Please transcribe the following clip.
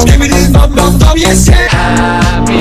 skibbity bum bum bum, yes birthday.